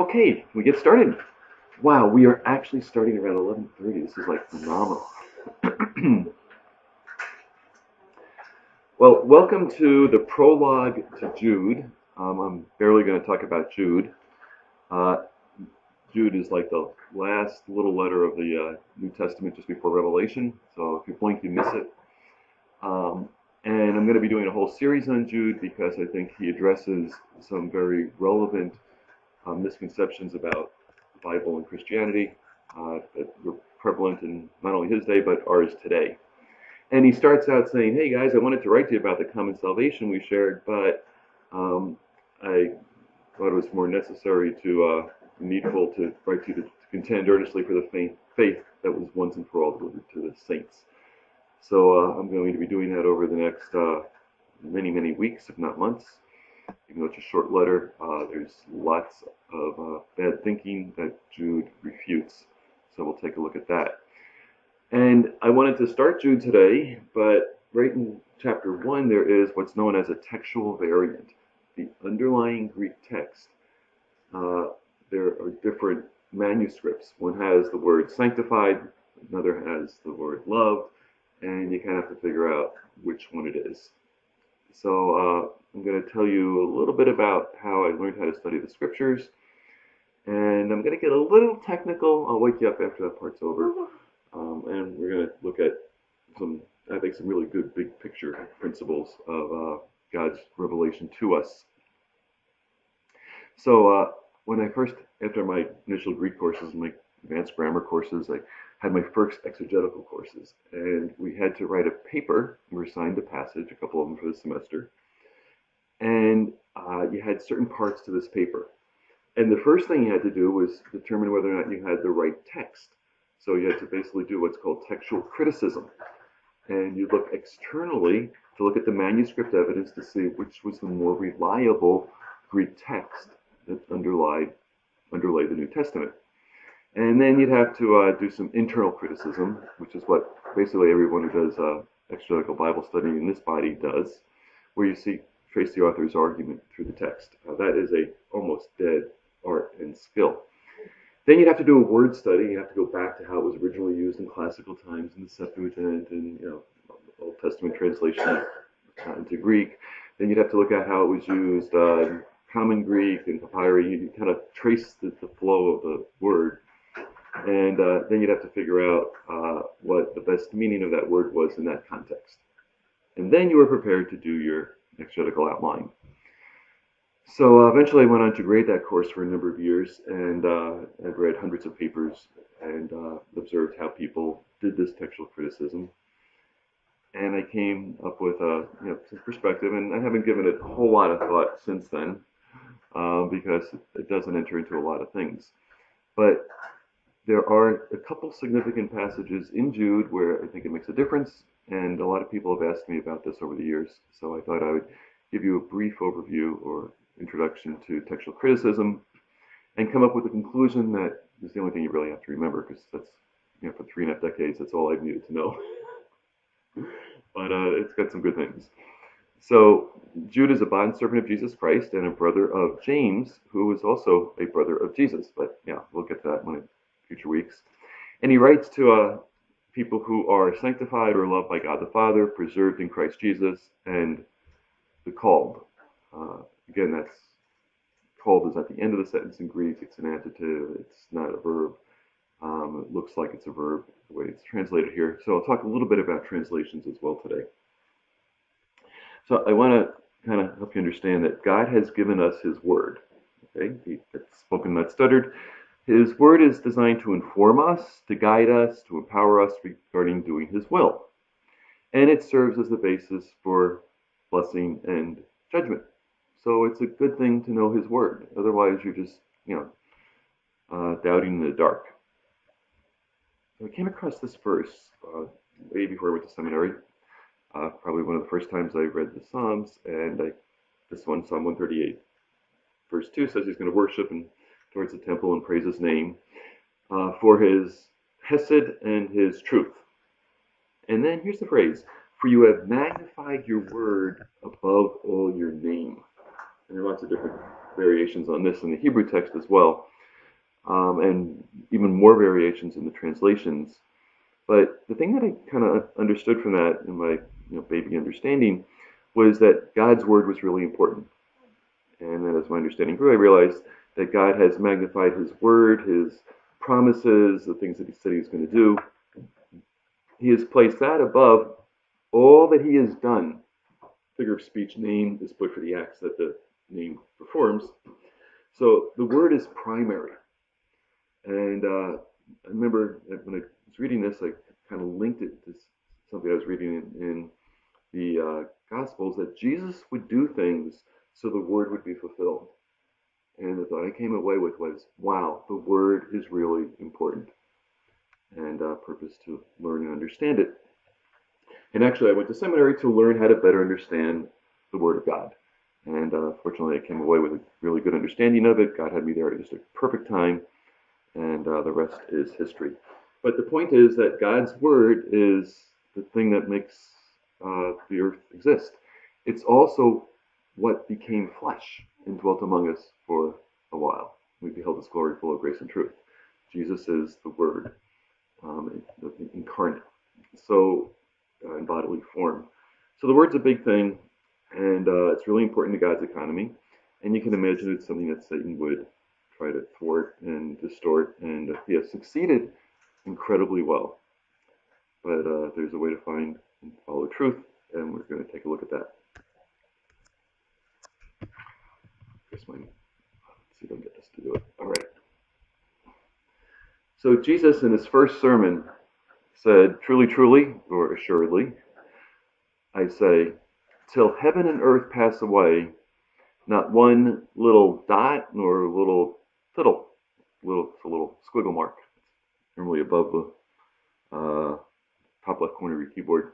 Okay, we get started. Wow, we are actually starting around 11:30. This is like phenomenal. well, welcome to the prologue to Jude. Um, I'm barely going to talk about Jude. Uh, Jude is like the last little letter of the uh, New Testament just before Revelation. So if you blink, you miss it. Um, and I'm going to be doing a whole series on Jude because I think he addresses some very relevant um, misconceptions about the Bible and Christianity uh, that were prevalent in not only his day but ours today. And he starts out saying, "Hey guys, I wanted to write to you about the common salvation we shared, but um, I thought it was more necessary to uh, needful to write to you to, contend earnestly for the faith, faith that was once and for all delivered to the saints." So uh, I'm going to be doing that over the next uh, many, many weeks, if not months. Even though it's a short letter, uh, there's lots of uh, bad thinking that Jude refutes. So we'll take a look at that. And I wanted to start Jude today, but right in chapter 1, there is what's known as a textual variant. The underlying Greek text, uh, there are different manuscripts. One has the word sanctified, another has the word loved, and you kind of have to figure out which one it is. So uh, I'm going to tell you a little bit about how I learned how to study the scriptures, and I'm going to get a little technical. I'll wake you up after that part's over, um, and we're going to look at some, I think, some really good big picture principles of uh, God's revelation to us. So uh, when I first, after my initial Greek courses, and my advanced grammar courses, I had my first exegetical courses, and we had to write a paper. We were assigned a passage, a couple of them for the semester, and uh, you had certain parts to this paper. And the first thing you had to do was determine whether or not you had the right text. So you had to basically do what's called textual criticism. And you look externally to look at the manuscript evidence to see which was the more reliable Greek text that underlay, underlay the New Testament. And then you'd have to uh, do some internal criticism, which is what basically everyone who does uh, exegetical Bible study in this body does, where you see trace the author's argument through the text. Uh, that is a almost dead art and skill. Then you'd have to do a word study. You have to go back to how it was originally used in classical times in the Septuagint and you know Old Testament translation into Greek. Then you'd have to look at how it was used uh, in Common Greek and papyri. You kind of trace the, the flow of the word and uh, then you'd have to figure out uh, what the best meaning of that word was in that context. And then you were prepared to do your exegetical outline. So uh, eventually I went on to grade that course for a number of years, and uh, I've read hundreds of papers and uh, observed how people did this textual criticism. And I came up with a you know, perspective, and I haven't given it a whole lot of thought since then, uh, because it doesn't enter into a lot of things. But there are a couple significant passages in Jude where I think it makes a difference, and a lot of people have asked me about this over the years, so I thought I would give you a brief overview or introduction to textual criticism and come up with a conclusion that is the only thing you really have to remember because that's, you know, for three and a half decades, that's all I've needed to know. but uh, it's got some good things. So Jude is a bondservant of Jesus Christ and a brother of James, who is also a brother of Jesus. But yeah, we'll get to that when future weeks. And he writes to uh, people who are sanctified or loved by God the Father, preserved in Christ Jesus, and the called. Uh, again, that's called is at the end of the sentence in Greek. It's an adjective. It's not a verb. Um, it looks like it's a verb the way it's translated here. So I'll talk a little bit about translations as well today. So I want to kind of help you understand that God has given us His Word. Okay, he, it's spoken, not stuttered. His word is designed to inform us, to guide us, to empower us regarding doing His will. And it serves as the basis for blessing and judgment. So it's a good thing to know His word. Otherwise, you're just, you know, uh, doubting in the dark. I came across this verse uh, way before I went to seminary. Uh, probably one of the first times I read the Psalms, and I, this one, Psalm 138, verse 2 says he's going to worship and towards the temple and praise his name uh, for his hesed and his truth. And then here's the phrase For you have magnified your word above all your name. And there are lots of different variations on this in the Hebrew text as well, um, and even more variations in the translations. But the thing that I kind of understood from that in my you know, baby understanding was that God's word was really important. And then as my understanding grew, I realized that God has magnified his word, his promises, the things that he said he was going to do. He has placed that above all that he has done. Figure of speech name is put for the acts that the name performs. So the word is primary. And uh, I remember when I was reading this, I kind of linked it to something I was reading in, in the uh, Gospels that Jesus would do things so the word would be fulfilled. And the thought I came away with was, wow, the word is really important. And uh, purpose to learn and understand it. And actually, I went to seminary to learn how to better understand the Word of God. And uh, fortunately, I came away with a really good understanding of it. God had me there at just a perfect time, and uh, the rest is history. But the point is that God's Word is the thing that makes uh, the earth exist. It's also what became flesh and dwelt among us for a while. We beheld his glory full of grace and truth. Jesus is the Word um, incarnate, so uh, in bodily form. So the Word's a big thing, and uh, it's really important to God's economy. And you can imagine it's something that Satan would try to thwart and distort, and he has succeeded incredibly well. But uh, there's a way to find and follow truth, and we're going to take a look at that. Here's my, see if I get this to do it. All right. So Jesus, in his first sermon, said, Truly, truly, or assuredly, I say, till heaven and earth pass away, not one little dot nor little tittle, little, it's a little squiggle mark, normally above the uh, top left corner of your keyboard,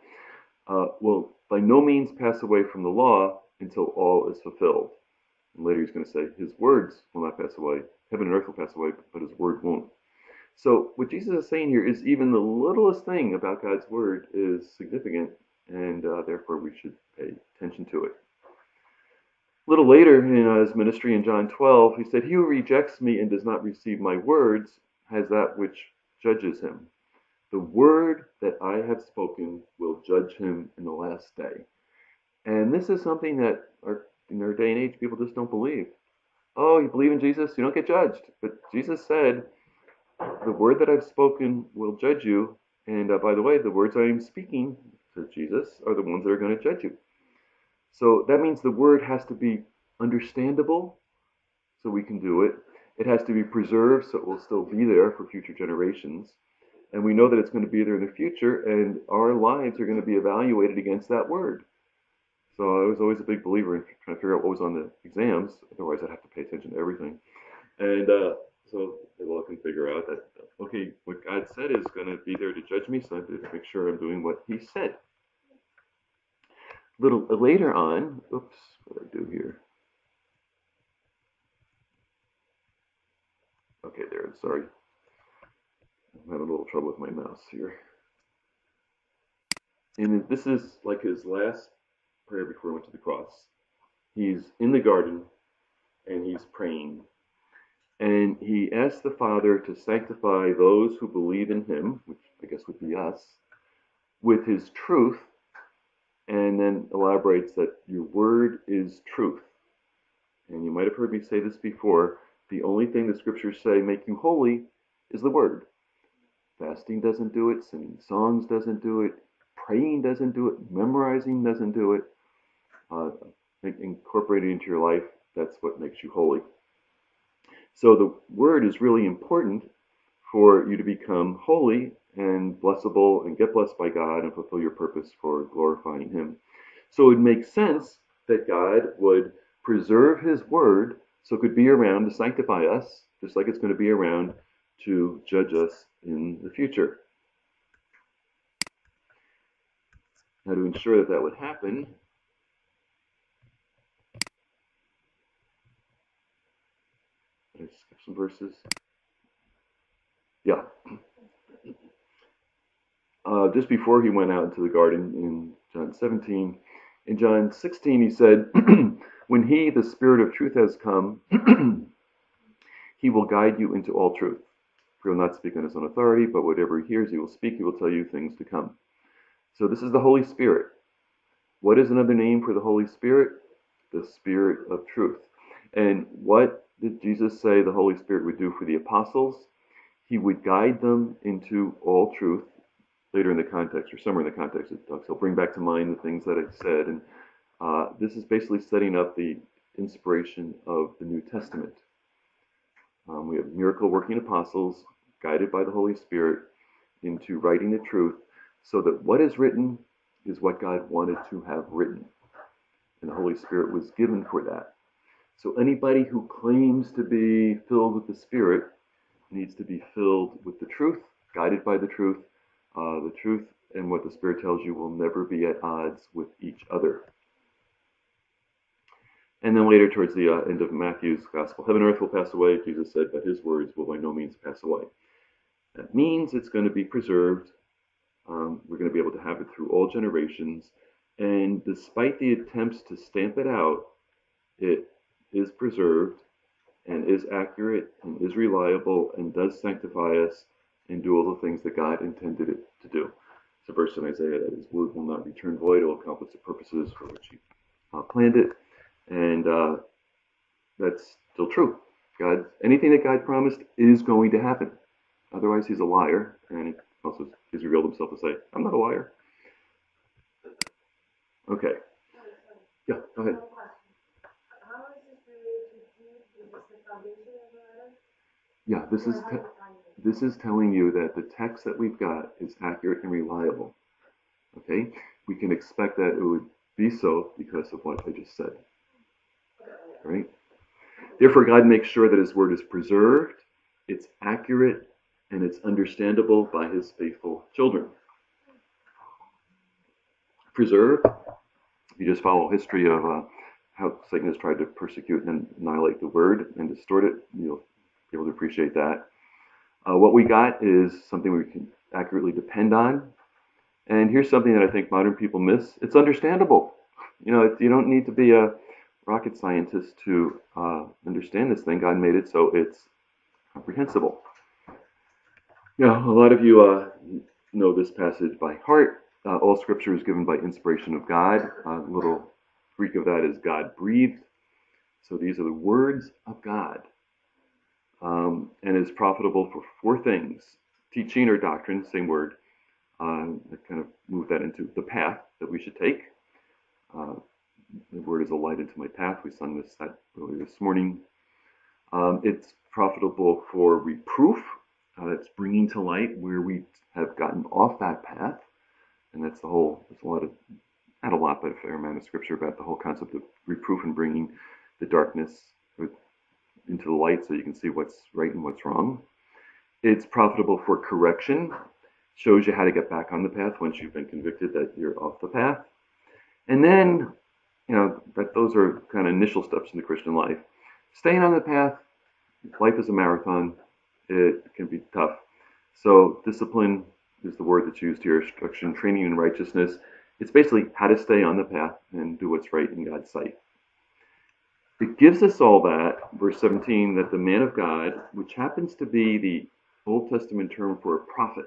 uh, will by no means pass away from the law until all is fulfilled. And later he's going to say, His words will not pass away. Heaven and earth will pass away, but His word won't. So what Jesus is saying here is even the littlest thing about God's word is significant, and uh, therefore we should pay attention to it. A little later in uh, his ministry in John 12, he said, He who rejects me and does not receive my words has that which judges him. The word that I have spoken will judge him in the last day. And this is something that our, in our day and age people just don't believe. Oh, you believe in Jesus, you don't get judged. But Jesus said, The word that I've spoken will judge you. And uh, by the way, the words I am speaking, says Jesus, are the ones that are going to judge you. So that means the word has to be understandable so we can do it. It has to be preserved so it will still be there for future generations and we know that it's going to be there in the future, and our lives are going to be evaluated against that word. So I was always a big believer in trying to figure out what was on the exams. Otherwise, I'd have to pay attention to everything. And uh, so I can figure out that okay, what God said is going to be there to judge me, so I have to make sure I'm doing what He said. A little later on, oops, what did I do here? Okay, there. Sorry. I'm having a little trouble with my mouse here. And this is like his last prayer before he went to the cross. He's in the garden and he's praying. And he asks the Father to sanctify those who believe in him, which I guess would be us, with his truth, and then elaborates that your word is truth. And you might have heard me say this before the only thing the scriptures say make you holy is the word. Fasting doesn't do it, singing songs doesn't do it, praying doesn't do it, memorizing doesn't do it. Uh, incorporating into your life, that's what makes you holy. So the word is really important for you to become holy and blessable and get blessed by God and fulfill your purpose for glorifying Him. So it makes sense that God would preserve His word so it could be around to sanctify us, just like it's going to be around to judge us in the future. Now, to ensure that that would happen, I skip some verses. Yeah. Uh, just before he went out into the garden in John 17, in John 16, he said, When he, the Spirit of truth, has come, he will guide you into all truth. He will not speak on his own authority, but whatever he hears, he will speak. He will tell you things to come. So this is the Holy Spirit. What is another name for the Holy Spirit? The Spirit of truth. And what did Jesus say the Holy Spirit would do for the apostles? He would guide them into all truth. Later in the context, or somewhere in the context, it talks, he'll bring back to mind the things that I said. And uh, this is basically setting up the inspiration of the New Testament. Um, we have miracle working apostles guided by the Holy Spirit into writing the truth so that what is written is what God wanted to have written. And the Holy Spirit was given for that. So anybody who claims to be filled with the Spirit needs to be filled with the truth, guided by the truth. Uh, the truth and what the Spirit tells you will never be at odds with each other. And then later, towards the uh, end of Matthew's Gospel, heaven and earth will pass away, Jesus said, but his words will by no means pass away. That means it's going to be preserved. Um, we're going to be able to have it through all generations. And despite the attempts to stamp it out, it is preserved and is accurate and is reliable and does sanctify us and do all the things that God intended it to do. It's a verse in Isaiah that his word will not return void, it will accomplish the purposes for which he uh, planned it. And uh, that's still true. God, anything that God promised is going to happen. Otherwise, he's a liar. And also, he's revealed himself to say, I'm not a liar. Okay. Yeah, go ahead. Yeah, this is this is telling you that the text that we've got is accurate and reliable. Okay, we can expect that it would be so because of what I just said. Right. Therefore, God makes sure that His word is preserved, it's accurate, and it's understandable by His faithful children. Preserve. You just follow history of uh, how Satan has tried to persecute and annihilate the word and distort it, you'll able to appreciate that. Uh, what we got is something we can accurately depend on. And here's something that I think modern people miss. It's understandable. You know, you don't need to be a rocket scientist to uh, understand this thing. God made it so it's comprehensible. Now, a lot of you uh, know this passage by heart. Uh, all scripture is given by inspiration of God. A little Greek of that is God breathed. So these are the words of God um, and is profitable for four things teaching or doctrine, same word. Um, I kind of move that into the path that we should take. Uh, the word is a light into my path. We sung this that earlier this morning. Um, it's profitable for reproof. Uh, that's bringing to light where we have gotten off that path. And that's the whole, there's a lot of, not a lot, but a fair amount of scripture about the whole concept of reproof and bringing the darkness into the light so you can see what's right and what's wrong. It's profitable for correction, shows you how to get back on the path once you've been convicted that you're off the path. And then, you know, that those are kind of initial steps in the Christian life. Staying on the path, life is a marathon. It can be tough. So discipline is the word that's used here, instruction, training in righteousness. It's basically how to stay on the path and do what's right in God's sight. It gives us all that, verse 17, that the man of God, which happens to be the Old Testament term for a prophet,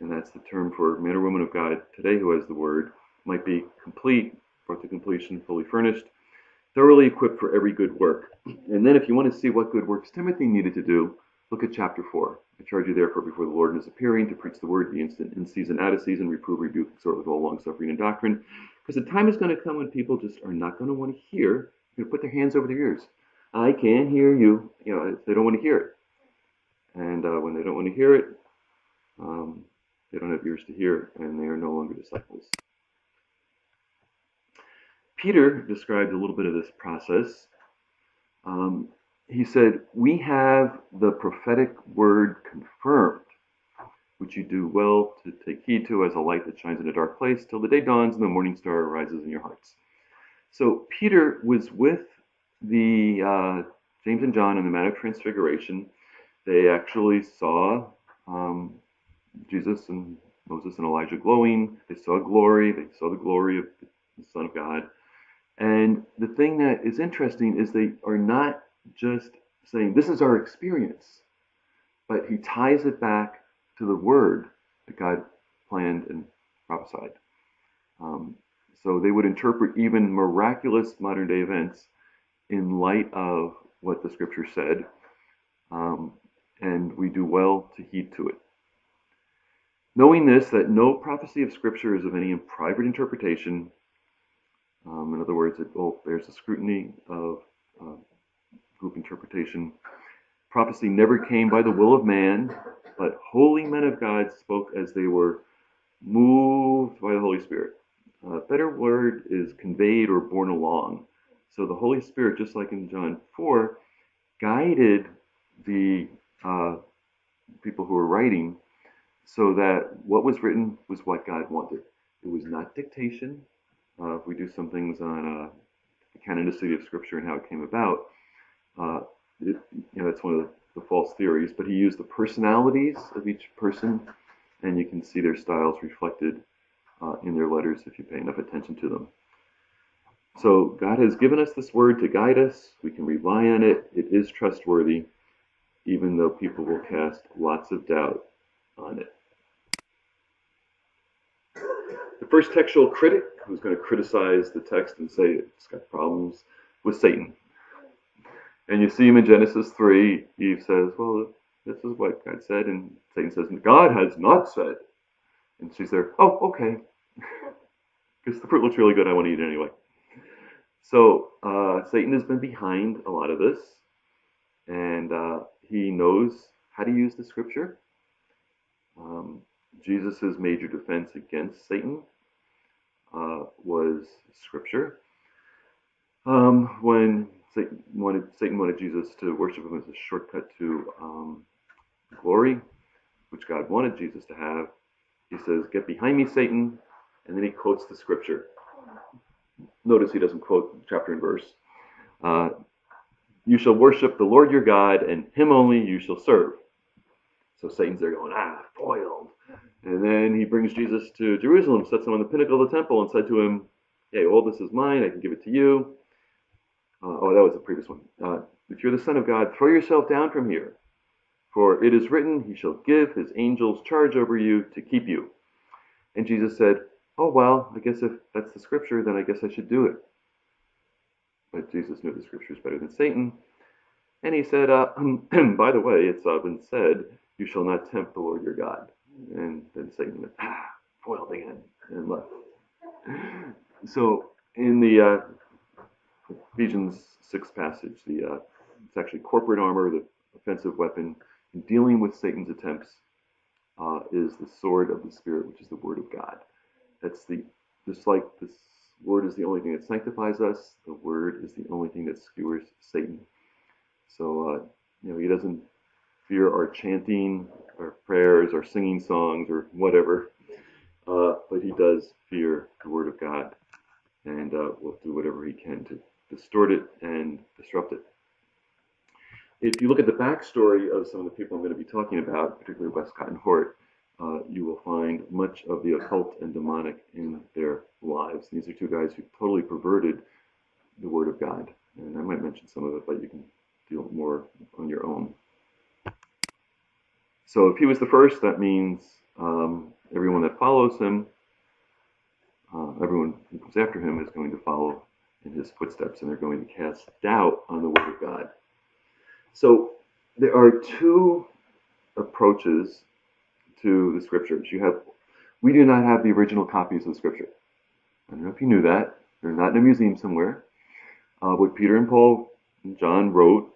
and that's the term for man or woman of God today who has the word, might be complete, brought to completion, fully furnished, thoroughly equipped for every good work. And then, if you want to see what good works Timothy needed to do, look at chapter 4. I charge you therefore before the Lord is appearing to preach the word, be instant in season, out of season, reprove, rebuke, exhort with all long suffering and doctrine, because the time is going to come when people just are not going to want to hear. They're going to put their hands over their ears. I can't hear you. You know, they don't want to hear it. And uh, when they don't want to hear it, um, they don't have ears to hear, and they are no longer disciples. Peter described a little bit of this process. Um, he said, We have the prophetic word confirmed which you do well to take heed to as a light that shines in a dark place till the day dawns and the morning star arises in your hearts. So Peter was with the uh, James and John on the Mount of Transfiguration. They actually saw um, Jesus and Moses and Elijah glowing. They saw glory. They saw the glory of the Son of God. And the thing that is interesting is they are not just saying, This is our experience, but he ties it back to the word that God planned and prophesied. Um, so they would interpret even miraculous modern day events in light of what the scripture said, um, and we do well to heed to it. Knowing this, that no prophecy of scripture is of any private interpretation, um, in other words, it both bears a scrutiny of uh, group interpretation. Prophecy never came by the will of man, but holy men of God spoke as they were moved by the Holy Spirit. A better word is conveyed or borne along. So the Holy Spirit, just like in John 4, guided the uh, people who were writing so that what was written was what God wanted. It was not dictation. Uh, if we do some things on uh, the canonicity of Scripture and how it came about, uh, it, you know, that's one of the, the false theories. But he used the personalities of each person, and you can see their styles reflected uh, in their letters if you pay enough attention to them. So God has given us this word to guide us. We can rely on it. It is trustworthy, even though people will cast lots of doubt on it. The first textual critic who's going to criticize the text and say it's got problems was Satan. And you see him in Genesis 3. Eve says, Well, this is what God said. And Satan says, God has not said. And she's there, Oh, okay. Because the fruit looks really good. I want to eat it anyway. So uh, Satan has been behind a lot of this, and uh, he knows how to use the scripture. Um, Jesus' major defense against Satan uh, was scripture. Um, when Satan wanted, Satan wanted Jesus to worship him as a shortcut to um, glory, which God wanted Jesus to have, he says, Get behind me, Satan. And then he quotes the scripture. Notice he doesn't quote chapter and verse. Uh, you shall worship the Lord your God, and him only you shall serve. So Satan's there going, ah, foiled. And then he brings Jesus to Jerusalem, sets him on the pinnacle of the temple, and said to him, Hey, all this is mine, I can give it to you. Uh, oh, that was the previous one. Uh, if you're the Son of God, throw yourself down from here. For it is written, He shall give His angels charge over you to keep you. And Jesus said, oh, well, I guess if that's the scripture, then I guess I should do it. But Jesus knew the scriptures better than Satan. And he said, uh, by the way, it's uh, been said, you shall not tempt the Lord your God. And then Satan went, ah, foiled again, and left. So in the uh, Ephesians 6 passage, the uh, it's actually corporate armor, the offensive weapon, in dealing with Satan's attempts uh, is the sword of the Spirit, which is the Word of God. That's the just like this word is the only thing that sanctifies us. The word is the only thing that skewers Satan. So uh, you know he doesn't fear our chanting, our prayers, our singing songs, or whatever, uh, but he does fear the word of God, and uh, will do whatever he can to distort it and disrupt it. If you look at the backstory of some of the people I'm going to be talking about, particularly Westcott and Hort, uh, you will find much of the occult and demonic in their lives. These are two guys who totally perverted the Word of God. And I might mention some of it, but you can deal more on your own. So if he was the first, that means um, everyone that follows him, uh, everyone who comes after him is going to follow in his footsteps, and they're going to cast doubt on the Word of God. So there are two approaches to the scriptures. You have, we do not have the original copies of the scripture. I don't know if you knew that. They're not in a museum somewhere. Uh, what Peter and Paul and John wrote,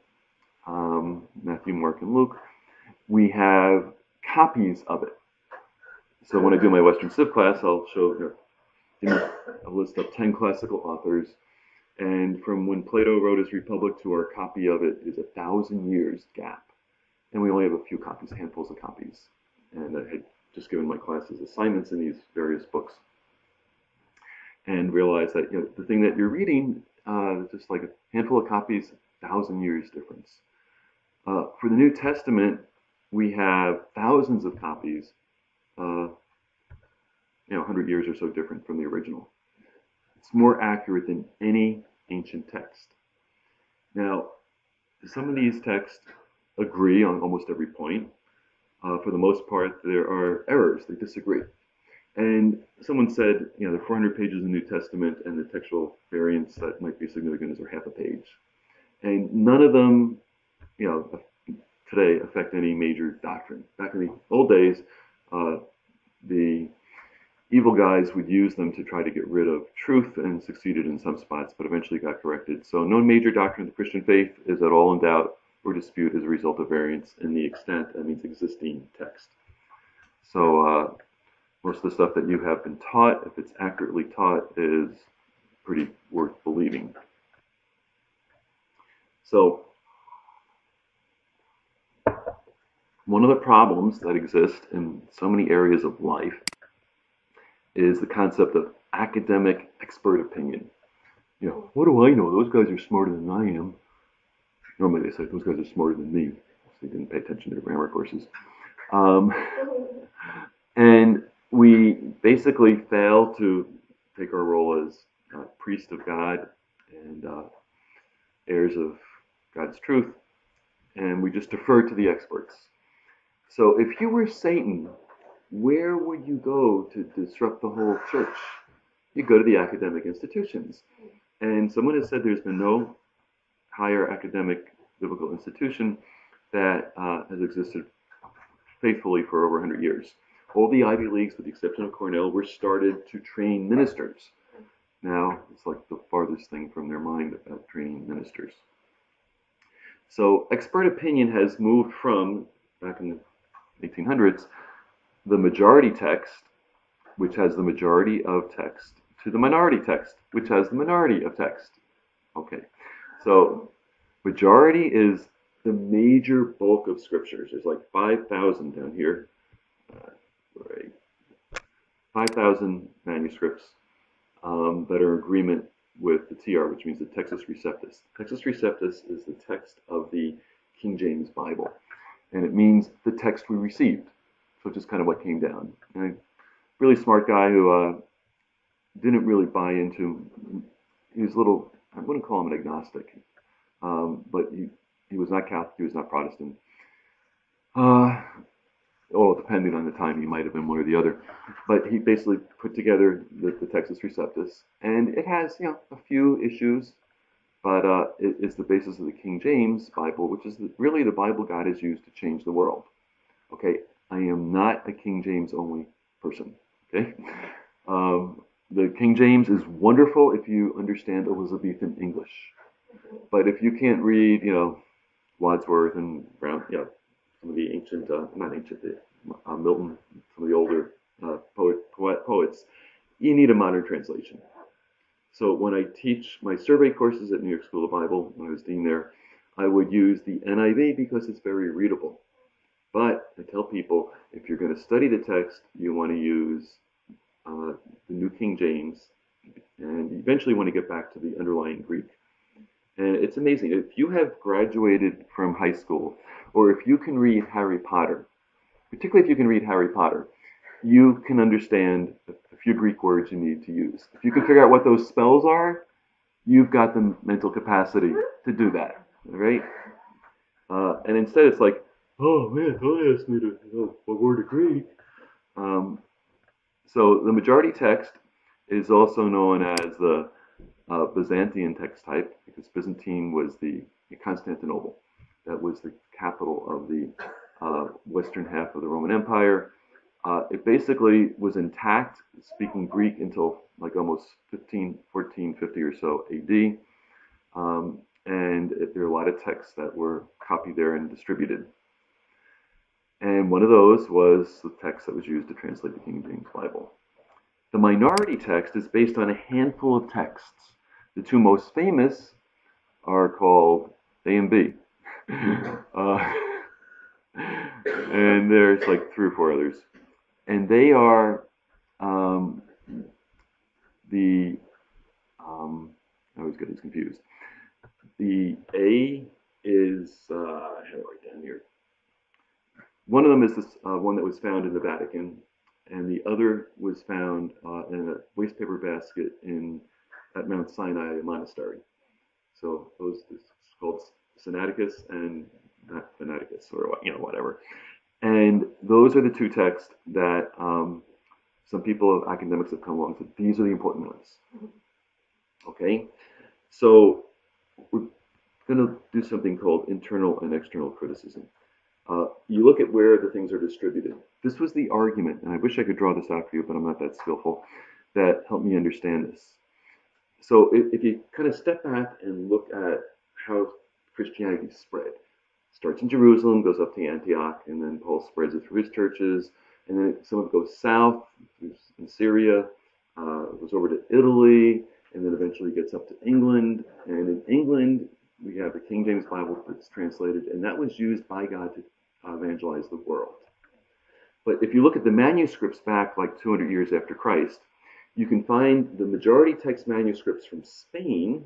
um, Matthew, Mark, and Luke, we have copies of it. So when I do my Western Civ class, I'll show you know, a list of 10 classical authors. And from when Plato wrote his Republic to our copy of it is a thousand years gap. And we only have a few copies, handfuls of copies and I had just given my classes assignments in these various books and realized that you know the thing that you're reading uh, just like a handful of copies, thousand years difference. Uh, for the New Testament, we have thousands of copies, uh, you know, 100 years or so different from the original. It's more accurate than any ancient text. Now, some of these texts agree on almost every point. Uh, for the most part, there are errors, they disagree. And someone said, you know, there are 400 pages in the New Testament, and the textual variants that might be significant is are half a page. And none of them, you know, today affect any major doctrine. Back in the old days, uh, the evil guys would use them to try to get rid of truth and succeeded in some spots, but eventually got corrected. So no major doctrine of the Christian faith is at all in doubt or dispute as a result of variance in the extent, that means existing text. So uh, most of the stuff that you have been taught, if it's accurately taught, is pretty worth believing. So one of the problems that exist in so many areas of life is the concept of academic expert opinion. You know, what do I know? Those guys are smarter than I am. Normally they say those guys are smarter than me. They didn't pay attention to the grammar courses. Um, and we basically fail to take our role as uh, priest of God and uh, heirs of God's truth, and we just defer to the experts. So if you were Satan, where would you go to disrupt the whole church? You go to the academic institutions. And someone has said there's been no higher academic biblical institution that uh, has existed faithfully for over 100 years. All the Ivy Leagues, with the exception of Cornell, were started to train ministers. Now, it's like the farthest thing from their mind about training ministers. So, expert opinion has moved from, back in the 1800s, the majority text, which has the majority of text, to the minority text, which has the minority of text. Okay, so majority is the major bulk of scriptures. There's like 5,000 down here. Uh, right. 5,000 manuscripts um, that are in agreement with the TR, which means the Textus Receptus. Textus Receptus is the text of the King James Bible, and it means the text we received. So just kind of what came down. And a really smart guy who uh, didn't really buy into. He was a little. I wouldn't call him an agnostic, um, but he he was not Catholic. He was not Protestant. Uh, well, depending on the time, he might have been one or the other. But he basically put together the, the Textus Receptus, and it has, you know, a few issues, but uh, it, it's the basis of the King James Bible, which is the, really the Bible God has used to change the world. Okay, I am not a King James only person. Okay, um, the King James is wonderful if you understand Elizabethan English, but if you can't read, you know, Wordsworth and Brown, you know, some of the ancient, uh, not ancient, uh, Milton, some of the older uh, poet, poet, poets, you need a modern translation. So when I teach my survey courses at New York School of Bible, when I was dean there, I would use the NIV because it's very readable. But I tell people if you're going to study the text, you want to use uh, the New King James, and eventually want to get back to the underlying Greek. And it's amazing. If you have graduated from high school, or if you can read Harry Potter, particularly if you can read Harry Potter, you can understand a few Greek words you need to use. If you can figure out what those spells are, you've got the mental capacity to do that, right? Uh, and instead, it's like, oh man, don't ask me to know a word of Greek. Um, so the majority text is also known as the uh, Byzantine text type because Byzantine was the Constantinople. That was the capital of the uh, western half of the Roman Empire. Uh, it basically was intact, speaking Greek until like almost 15, 14, 50 or so AD. Um, and it, there are a lot of texts that were copied there and distributed. And one of those was the text that was used to translate the King James Bible. The minority text is based on a handful of texts. The two most famous are called A and B. uh, and there's like three or four others. And they are um, the, um, I always get these confused. The A is, uh, I have it right down here. One of them is this uh, one that was found in the Vatican, and the other was found uh, in a wastepaper basket in at Mount Sinai Monastery. So those it's called Sinaiticus and not Fanaticus or you know whatever. And those are the two texts that um, some people, of academics, have come along said these are the important ones. Okay, so we're going to do something called internal and external criticism. Uh, you look at where the things are distributed. This was the argument, and I wish I could draw this out for you, but I'm not that skillful, that helped me understand this. So if, if you kind of step back and look at how Christianity spread, starts in Jerusalem, goes up to Antioch, and then Paul spreads it through his churches, and then some of it goes south in Syria, uh, goes over to Italy, and then eventually gets up to England. And in England, we have the King James Bible that's translated, and that was used by God to evangelize the world. But if you look at the manuscripts back like 200 years after Christ, you can find the majority text manuscripts from Spain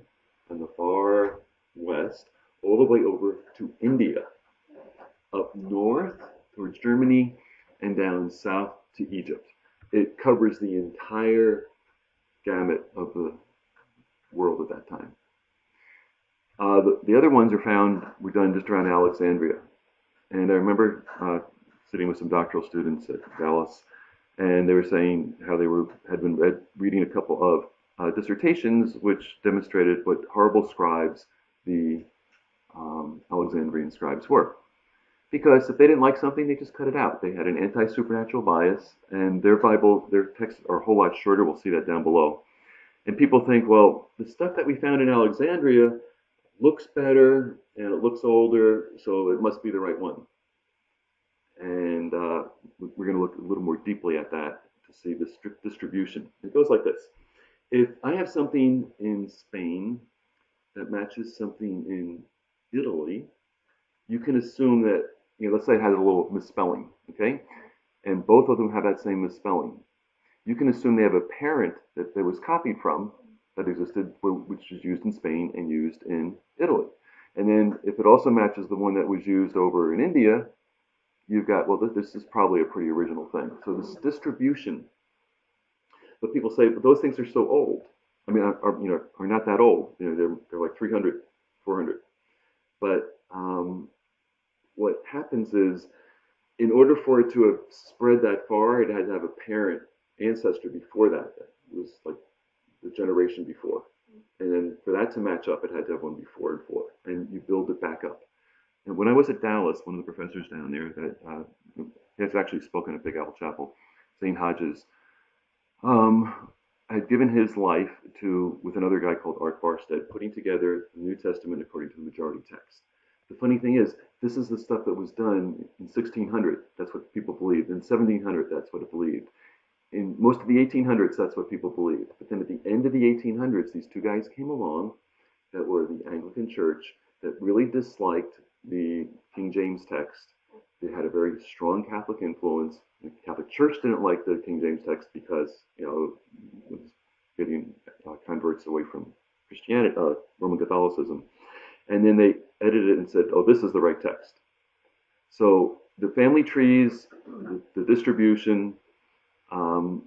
and the far west all the way over to India, up north towards Germany, and down south to Egypt. It covers the entire gamut of the world at that time. Uh, the, the, other ones are found, were done just around Alexandria. And I remember uh, sitting with some doctoral students at Dallas, and they were saying how they were had been read, reading a couple of uh, dissertations which demonstrated what horrible scribes the um, Alexandrian scribes were. Because if they didn't like something, they just cut it out. They had an anti supernatural bias, and their Bible, their texts are a whole lot shorter. We'll see that down below. And people think, well, the stuff that we found in Alexandria looks better and it looks older, so it must be the right one. And uh, we're going to look a little more deeply at that to see the distribution. It goes like this. If I have something in Spain that matches something in Italy, you can assume that, you know, let's say it has a little misspelling, okay? And both of them have that same misspelling. You can assume they have a parent that they was copied from that existed, which was used in Spain and used in Italy. And then if it also matches the one that was used over in India, you've got, well, this is probably a pretty original thing. So this distribution, but people say, but those things are so old. I mean, are, you know, are not that old. You know, they're, they're like 300, 400. But um, what happens is, in order for it to have spread that far, it had to have a parent ancestor before that. It was like the generation before. And then for that to match up, it had to have one before and four. And you build it back up. And when I was at Dallas, one of the professors down there that uh, has actually spoken at Big Apple Chapel, Zane Hodges, um, had given his life to, with another guy called Art Farstad, putting together the New Testament according to the majority text. The funny thing is, this is the stuff that was done in 1600. That's what people believed. In 1700, that's what it believed. In most of the 1800s, that's what people believed. But then at the end of the 1800s, these two guys came along that were the Anglican Church that really disliked the King James text. They had a very strong Catholic influence. The Catholic Church didn't like the King James text because, you know, it was getting uh, converts away from Christianity, uh, Roman Catholicism. And then they edited it and said, oh, this is the right text. So the family trees, the, the distribution, um,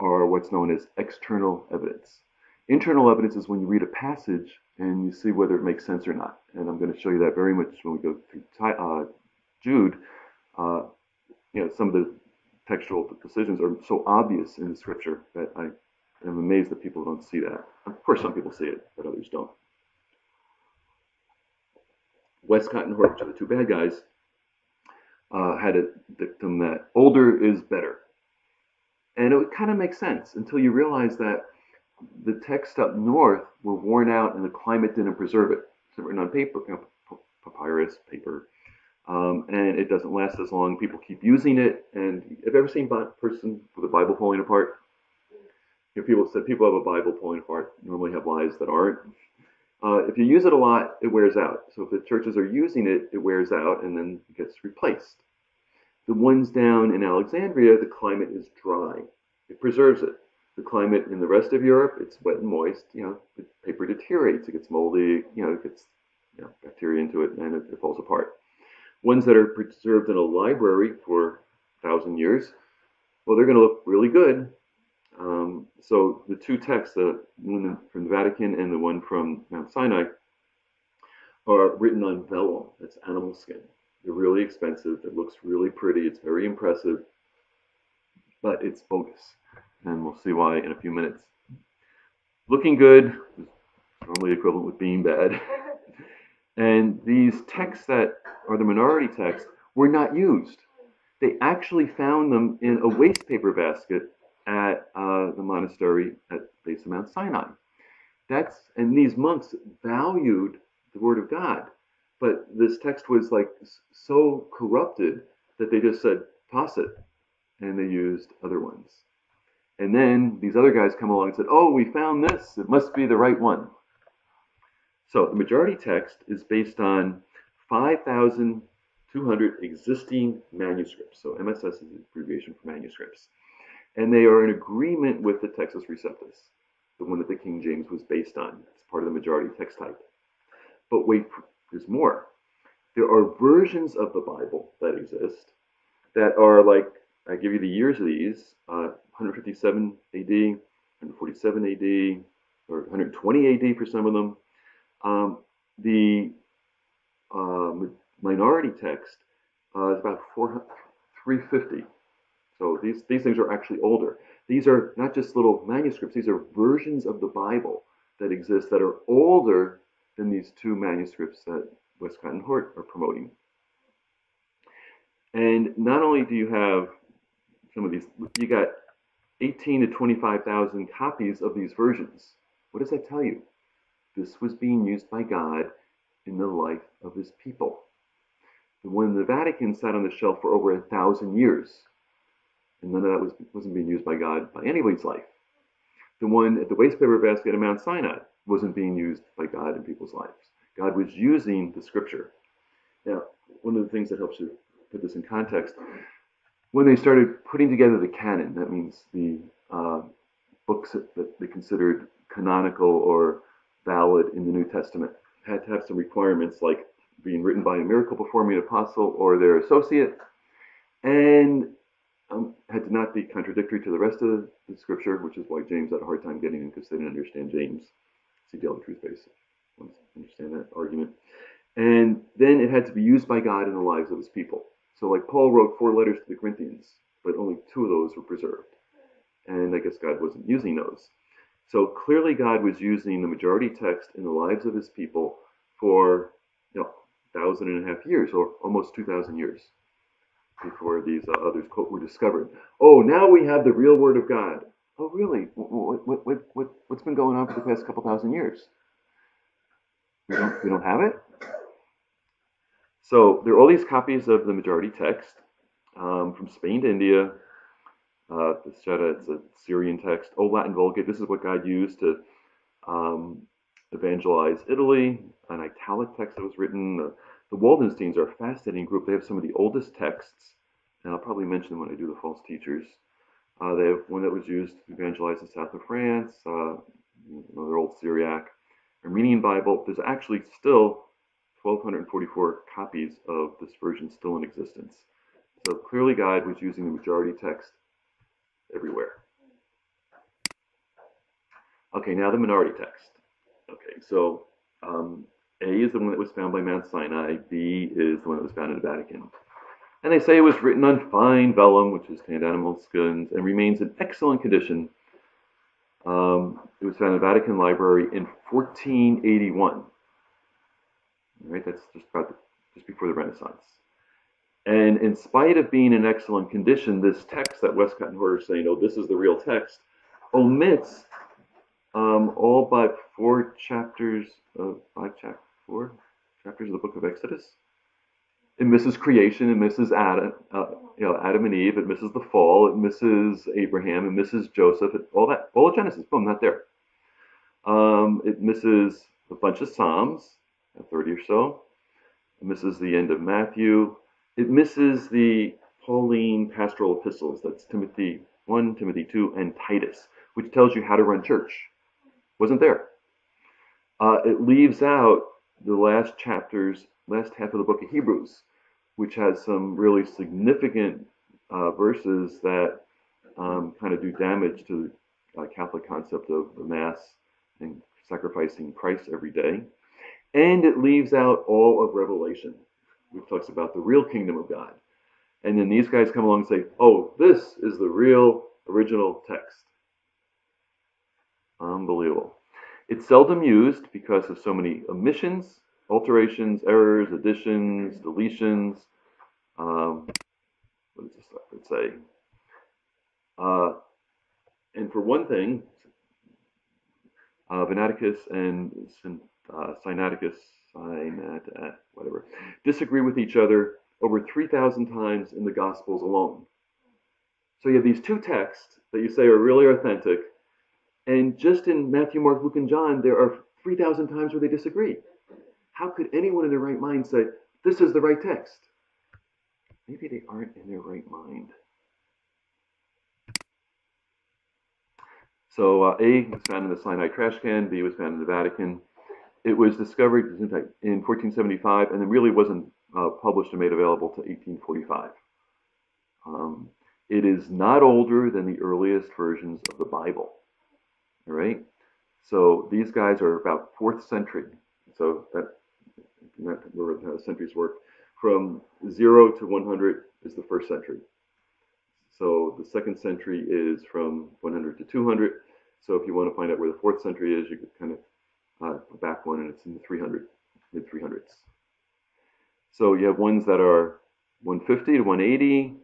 are what's known as external evidence. Internal evidence is when you read a passage and you see whether it makes sense or not. And I'm going to show you that very much when we go through uh, Jude. Uh, you know, some of the textual decisions are so obvious in the scripture that I am amazed that people don't see that. Of course, some people see it, but others don't. Westcott and Hort, which are the two bad guys, uh, had a dictum that older is better. And it would kind of make sense until you realize that the texts up north were worn out and the climate didn't preserve it. It's written on paper, you know, papyrus, paper, um, and it doesn't last as long. People keep using it. And have you ever seen a person with a Bible falling apart? You know, people said people have a Bible falling apart normally have lives that aren't. Uh, if you use it a lot, it wears out. So if the churches are using it, it wears out and then gets replaced. The ones down in Alexandria, the climate is dry. It preserves it. The climate in the rest of Europe, it's wet and moist. You know, the paper deteriorates. It gets moldy. You know, it gets you know, bacteria into it and it, it falls apart. Ones that are preserved in a library for a thousand years, well, they're going to look really good. Um, so the two texts, the one from the Vatican and the one from Mount Sinai, are written on vellum. That's animal skin. They're really expensive. It looks really pretty. It's very impressive, but it's bogus, and we'll see why in a few minutes. Looking good is normally equivalent with being bad. and these texts that are the minority texts were not used. They actually found them in a waste paper basket at uh, the monastery at base of Mount Sinai. That's and these monks valued the Word of God, but this text was like so corrupted that they just said toss it, and they used other ones. And then these other guys come along and said, "Oh, we found this. It must be the right one." So the majority text is based on 5,200 existing manuscripts. So MSS is an abbreviation for manuscripts and they are in agreement with the Textus Receptus, the one that the King James was based on. It's part of the majority text type. But wait, there's more. There are versions of the Bible that exist that are like, I give you the years of these uh, 157 AD, 147 AD, or 120 AD for some of them. Um, the uh, minority text uh, is about 400, 350 so these, these things are actually older. These are not just little manuscripts, these are versions of the Bible that exist that are older than these two manuscripts that Westcott and Hort are promoting. And not only do you have some of these, you got 18 to 25,000 copies of these versions. What does that tell you? This was being used by God in the life of his people. When the Vatican sat on the shelf for over a thousand years, and none of that was, wasn't being used by God by anybody's life. The one at the waste paper basket at Mount Sinai wasn't being used by God in people's lives. God was using the scripture. Now, one of the things that helps you put this in context, when they started putting together the canon, that means the uh, books that they considered canonical or valid in the New Testament, had to have some requirements like being written by a miracle performing apostle or their associate, and um, had to not be contradictory to the rest of the scripture, which is why James had a hard time getting in because they didn't understand James. CDL, truth base, understand that argument. And then it had to be used by God in the lives of his people. So, like Paul wrote four letters to the Corinthians, but only two of those were preserved. And I guess God wasn't using those. So clearly, God was using the majority text in the lives of his people for you know, thousand and a half years, or almost two thousand years before these uh, others were discovered. Oh, now we have the real Word of God. Oh, really? What, what, what, what, what's been going on for the past couple thousand years? We don't, we don't have it? So there are all these copies of the majority text um, from Spain to India. Uh, this it's a Syrian text. Old Latin Vulgate, this is what God used to um, evangelize Italy. An italic text that was written. Uh, the Waldensians are a fascinating group. They have some of the oldest texts, and I'll probably mention them when I do the false teachers. Uh, they have one that was used to evangelize the south of France, uh, another old Syriac, Armenian Bible. There's actually still 1,244 copies of this version still in existence. So clearly God was using the majority text everywhere. Okay, now the minority text. Okay, so um, a is the one that was found by Mount Sinai. B is the one that was found in the Vatican. And they say it was written on fine vellum, which is tanned animal skins, and remains in excellent condition. Um, it was found in the Vatican Library in 1481. All right, that's just about the, just before the Renaissance. And in spite of being in excellent condition, this text that Westcott and Hort are saying, oh, this is the real text, omits um, all but four chapters of five four chapters of the book of Exodus. It misses creation, it misses Adam, uh, you know, Adam and Eve, it misses the fall, it misses Abraham, it misses Joseph, it, all that, all of Genesis, boom, not there. Um, it misses a bunch of Psalms, 30 or so. It misses the end of Matthew. It misses the Pauline pastoral epistles. That's Timothy 1, Timothy 2, and Titus, which tells you how to run church. Wasn't there. Uh, it leaves out the last chapters, last half of the book of Hebrews, which has some really significant uh, verses that um, kind of do damage to uh, Catholic concept of the Mass and sacrificing Christ every day. And it leaves out all of Revelation, which talks about the real kingdom of God. And then these guys come along and say, oh, this is the real original text. Unbelievable. It's seldom used because of so many omissions, alterations, errors, additions, deletions. Um, what does this say? Uh, and for one thing, uh, Vaticanus and uh, Sinaiticus, Sinat, uh, whatever, disagree with each other over 3,000 times in the Gospels alone. So you have these two texts that you say are really authentic, and just in Matthew, Mark, Luke, and John, there are 3,000 times where they disagree. How could anyone in their right mind say, this is the right text? Maybe they aren't in their right mind. So uh, A was found in the Sinai trash can, B was found in the Vatican. It was discovered in 1475 and it really wasn't uh, published and made available to 1845. Um, it is not older than the earliest versions of the Bible. All right? So these guys are about fourth century. So that, that where the centuries work. From zero to 100 is the first century. So the second century is from 100 to 200. So if you want to find out where the fourth century is, you could kind of uh, back one, and it's in the 300, mid 300s. So you have ones that are 150 to 180.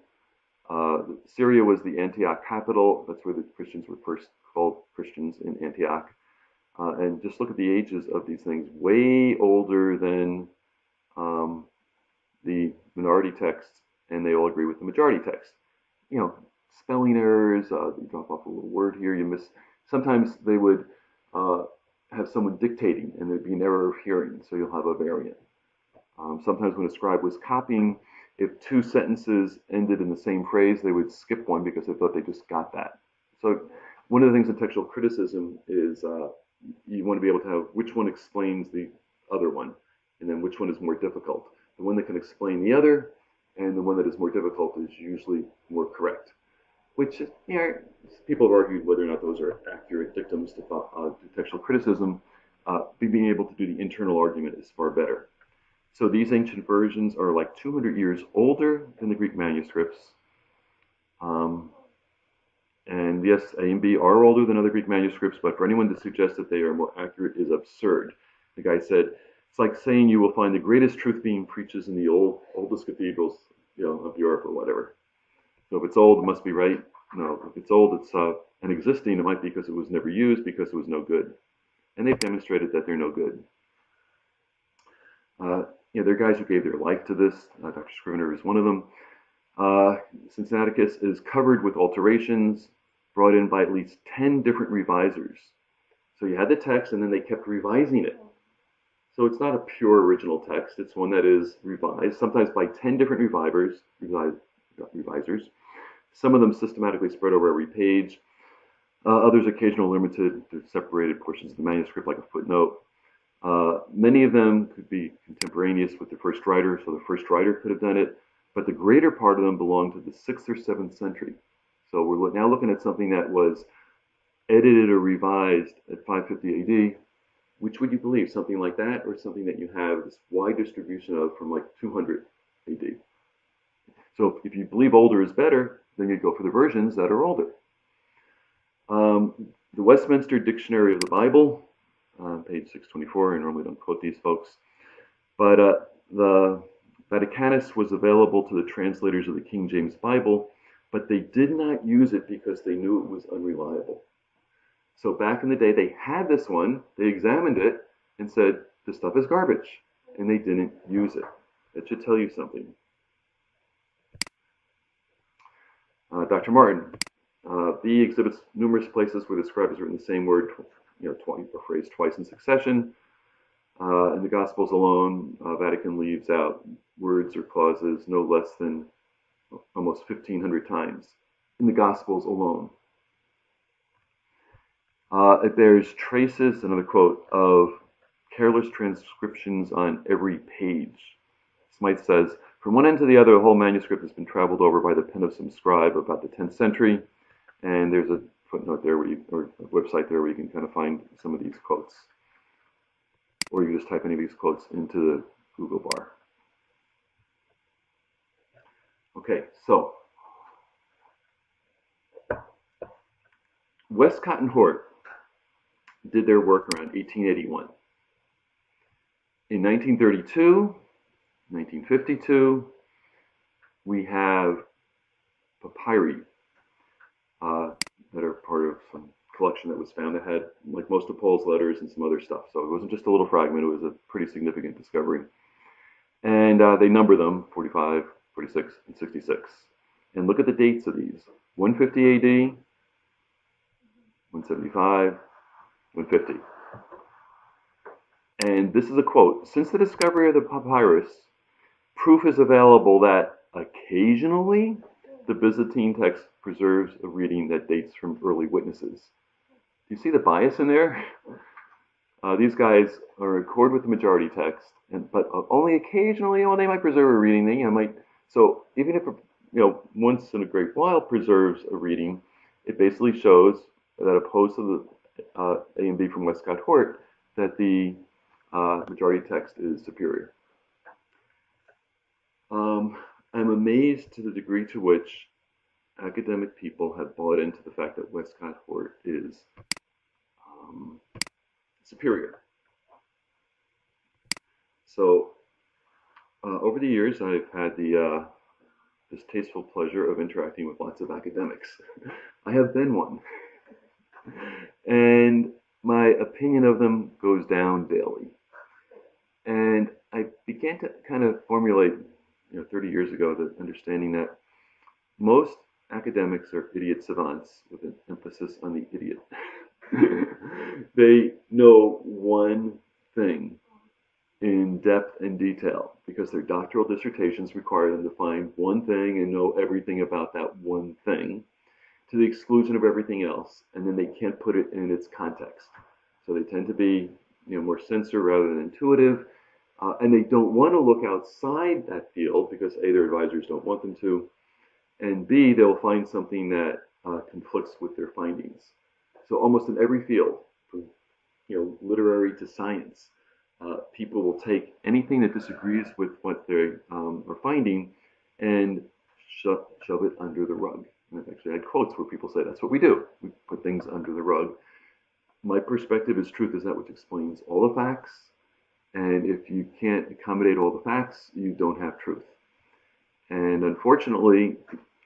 Uh, Syria was the Antioch capital. That's where the Christians were first called Christians in Antioch. Uh, and just look at the ages of these things, way older than um, the minority texts, and they all agree with the majority text. You know, spelling errors, uh, you drop off a little word here, you miss. Sometimes they would uh, have someone dictating, and there'd be an error of hearing, so you'll have a variant. Um, sometimes when a scribe was copying, if two sentences ended in the same phrase, they would skip one because they thought they just got that. So one of the things in textual criticism is uh, you want to be able to have which one explains the other one, and then which one is more difficult. The one that can explain the other, and the one that is more difficult is usually more correct. Which you know, people have argued whether or not those are accurate dictums to, uh, textual criticism. Uh, being able to do the internal argument is far better. So these ancient versions are like 200 years older than the Greek manuscripts. Um, and yes, A and B are older than other Greek manuscripts, but for anyone to suggest that they are more accurate is absurd. The guy said, it's like saying you will find the greatest truth being preaches in the old oldest cathedrals you know, of Europe or whatever. So if it's old, it must be right. No, if it's old, it's uh, and existing, it might be because it was never used, because it was no good. And they've demonstrated that they're no good. Uh, you know, there are guys who gave their life to this. Uh, Dr. Scrivener is one of them. Uh, Cincinnaticus is covered with alterations brought in by at least 10 different revisers. So you had the text and then they kept revising it. So it's not a pure original text. It's one that is revised, sometimes by 10 different revisers, revisers. Some of them systematically spread over every page. Uh, others occasionally limited to separated portions of the manuscript, like a footnote. Uh, many of them could be contemporaneous with the first writer, so the first writer could have done it, but the greater part of them belong to the 6th or 7th century. So we're now looking at something that was edited or revised at 550 AD. Which would you believe, something like that, or something that you have this wide distribution of from like 200 AD? So if you believe older is better, then you'd go for the versions that are older. Um, the Westminster Dictionary of the Bible uh, page 624. I normally don't quote these folks. But uh, the Vaticanus was available to the translators of the King James Bible, but they did not use it because they knew it was unreliable. So back in the day, they had this one, they examined it, and said, this stuff is garbage. And they didn't use it. That should tell you something. Uh, Dr. Martin, uh, B exhibits numerous places where the scribe has written the same word you know, twice, a phrase twice in succession. Uh, in the Gospels alone, uh, Vatican leaves out words or clauses no less than almost 1,500 times in the Gospels alone. Uh, it bears traces, another quote, of careless transcriptions on every page. Smyth says, from one end to the other, the whole manuscript has been traveled over by the pen of some scribe about the 10th century, and there's a footnote there where you, or a website there where you can kind of find some of these quotes. Or you just type any of these quotes into the Google bar. Okay, so Westcott and Hort did their work around 1881. In 1932, 1952, we have papyri uh, that are part of some collection that was found that had, like most of Paul's letters and some other stuff. So it wasn't just a little fragment, it was a pretty significant discovery. And uh, they number them 45, 46, and 66. And look at the dates of these 150 AD, 175, 150. And this is a quote Since the discovery of the papyrus, proof is available that occasionally the Byzantine text preserves a reading that dates from early witnesses. Do you see the bias in there? Uh, these guys are in accord with the majority text, and, but only occasionally, well, they might preserve a reading. They you know, might. So even if you know once in a great while preserves a reading, it basically shows that opposed to the uh, A and B from Westcott Hort, that the uh, majority text is superior. Um, I'm amazed to the degree to which academic people have bought into the fact that Westcott Hort is um, superior. So, uh, over the years, I've had the uh, distasteful pleasure of interacting with lots of academics. I have been one. and my opinion of them goes down daily. And I began to kind of formulate, you know, 30 years ago, the understanding that most academics are idiot savants with an emphasis on the idiot. they know one thing in depth and detail because their doctoral dissertations require them to find one thing and know everything about that one thing to the exclusion of everything else, and then they can't put it in its context. So they tend to be you know, more sensor rather than intuitive, uh, and they don't want to look outside that field because A, their advisors don't want them to, and B, they'll find something that uh, conflicts with their findings. So almost in every field, from you know, literary to science, uh, people will take anything that disagrees with what they um, are finding and sho- shove it under the rug. And I've actually had quotes where people say that's what we do. We put things under the rug. My perspective is truth is that which explains all the facts. And if you can't accommodate all the facts, you don't have truth. And unfortunately,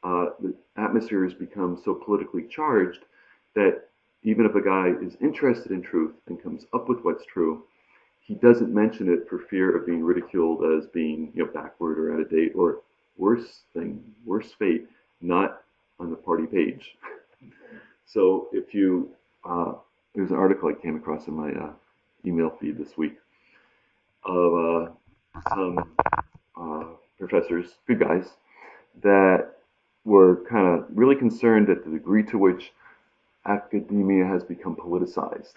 uh, the atmosphere has become so politically charged that even if a guy is interested in truth and comes up with what's true, he doesn't mention it for fear of being ridiculed as being you know backward or out of date or worse thing, worse fate, not on the party page. so if you, uh, there's an article I came across in my uh, email feed this week of uh, some uh, professors, good guys, that were kind of really concerned at the degree to which academia has become politicized.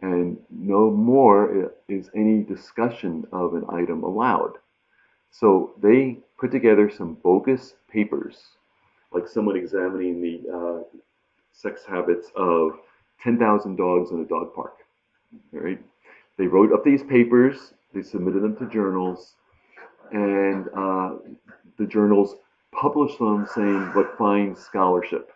And no more is any discussion of an item allowed. So they put together some bogus papers like someone examining the uh, sex habits of 10,000 dogs in a dog park. Right? They wrote up these papers, they submitted them to journals, and uh, the journals published them saying what fine scholarship.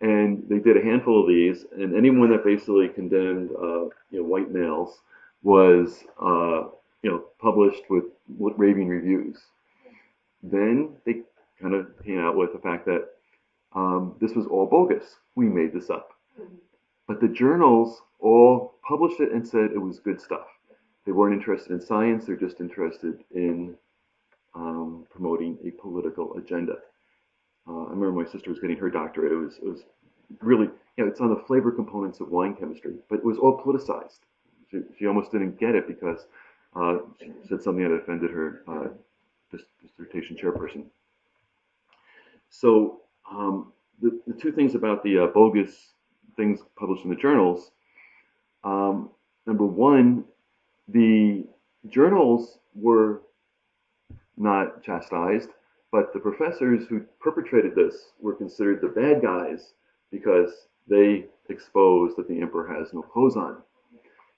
And they did a handful of these, and anyone that basically condemned uh, you know, white males was uh, you know, published with raving reviews. Then they kind of came out with the fact that um, this was all bogus. We made this up. But the journals all published it and said it was good stuff. They weren't interested in science, they're just interested in um, promoting a political agenda. Uh, I remember my sister was getting her doctorate. It was, it was really, you know, it's on the flavor components of wine chemistry, but it was all politicized. She, she almost didn't get it because uh, she said something that offended her uh, dissertation chairperson. So um, the, the two things about the uh, bogus things published in the journals, um, number one, the journals were not chastised, but the professors who perpetrated this were considered the bad guys because they expose that the emperor has no clothes on.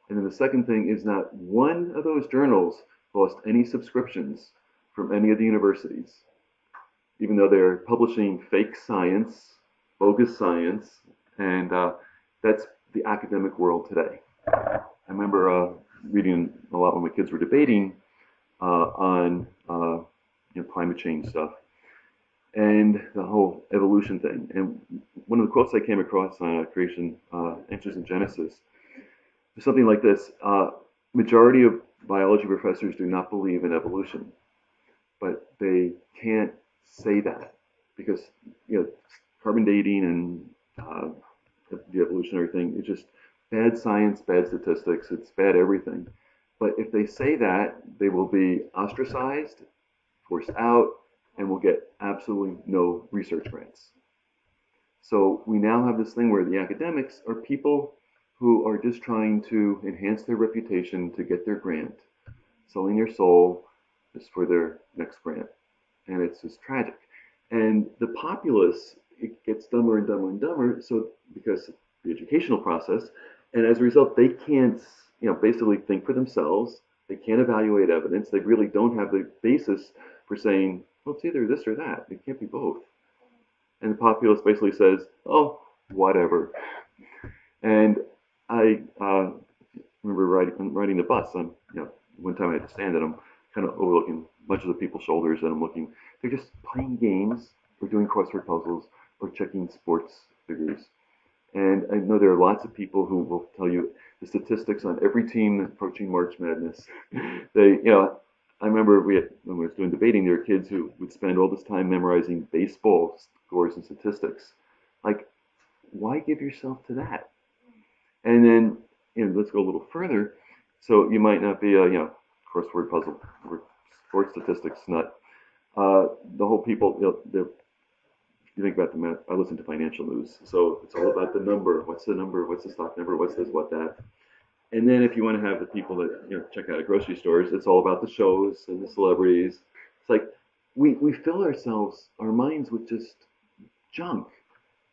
And then the second thing is not one of those journals lost any subscriptions from any of the universities, even though they're publishing fake science, bogus science, and uh, that's the academic world today. I remember uh, reading a lot when my kids were debating uh, on uh, you know, climate change stuff and the whole evolution thing. And one of the quotes I came across on uh, Creation uh, Answers in Genesis is something like this: uh, Majority of biology professors do not believe in evolution, but they can't say that because you know carbon dating and uh, the evolutionary thing is just bad science, bad statistics. It's bad everything. But if they say that, they will be ostracized, forced out, and will get absolutely no research grants. So we now have this thing where the academics are people who are just trying to enhance their reputation to get their grant, selling their soul just for their next grant. And it's just tragic. And the populace, it gets dumber and dumber and dumber, so because the educational process, and as a result, they can't, you know, basically think for themselves. They can't evaluate evidence. They really don't have the basis for saying, well, it's either this or that. It can't be both. And the populace basically says, oh, whatever. And I uh, remember riding, riding the bus. I'm, you know, one time I had to stand and I'm kind of overlooking a bunch of the people's shoulders and I'm looking. They're just playing games or doing crossword puzzles or checking sports figures. And I know there are lots of people who will tell you the statistics on every team approaching March Madness. they, you know, I remember we had, when we was doing debating, there were kids who would spend all this time memorizing baseball scores and statistics. Like, why give yourself to that? And then, you know, let's go a little further. So you might not be a, you know, crossword puzzle or sports statistics nut. Uh, the whole people, you know, you think about the math, I listen to financial news. So it's all about the number. What's the number? What's the stock number? What's this? What that? And then if you want to have the people that you know check out at grocery stores, it's all about the shows and the celebrities. It's like we we fill ourselves our minds with just junk,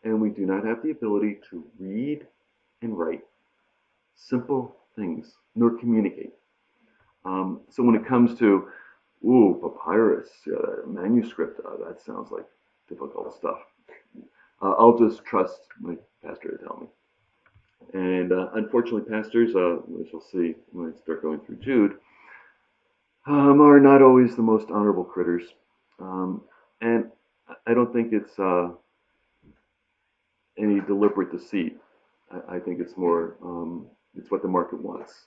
and we do not have the ability to read and write simple things nor communicate. Um, so when it comes to ooh papyrus uh, manuscript, uh, that sounds like difficult stuff. Uh, I'll just trust my pastor to tell me. And uh, unfortunately, pastors, uh, as you'll see when I start going through Jude, um, are not always the most honorable critters. Um, and I don't think it's uh, any deliberate deceit. I, I think it's more, um, it's what the market wants.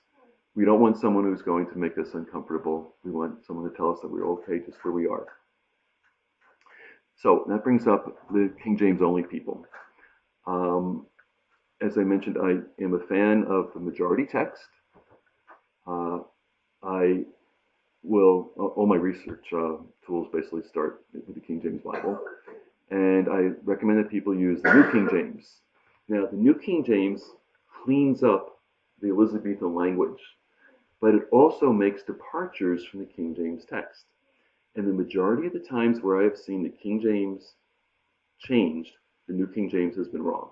We don't want someone who's going to make us uncomfortable. We want someone to tell us that we're okay just where we are. So that brings up the King James only people. Um, as I mentioned, I am a fan of the majority text. Uh, I will, all my research uh, tools basically start with the King James Bible. And I recommend that people use the New King James. Now, the New King James cleans up the Elizabethan language, but it also makes departures from the King James text. And the majority of the times where I have seen the King James changed, the New King James has been wrong.